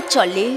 चले